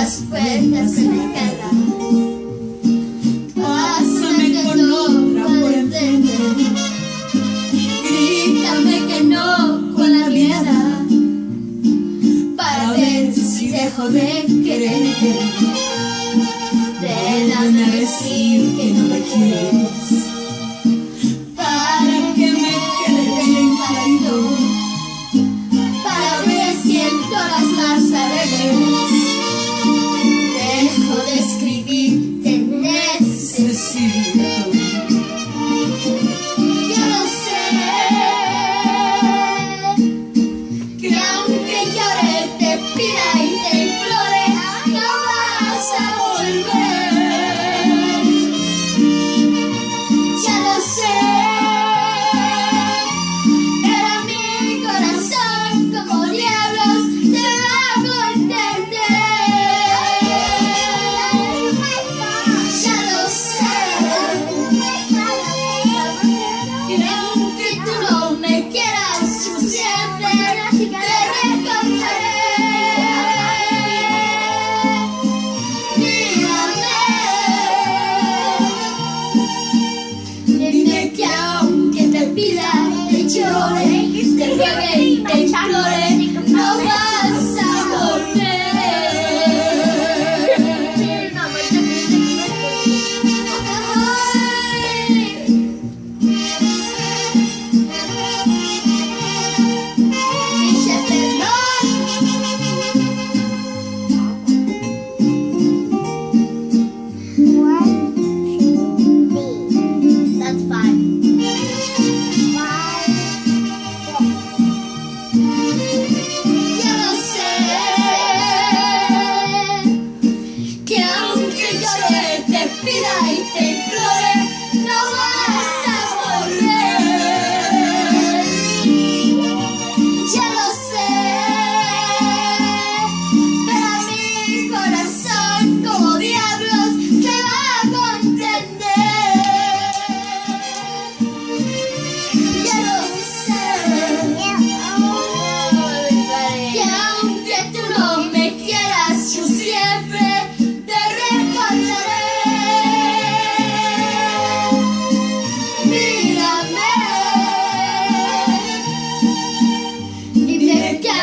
las puertas se me calan. Pásame con otra por enfrente. Grítame que no con la mirada. Para ver si dejo de quererte. De la vez que no me quieres. You know,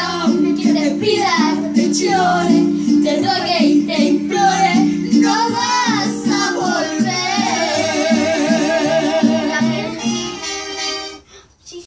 Dio che ti depila la protezione, che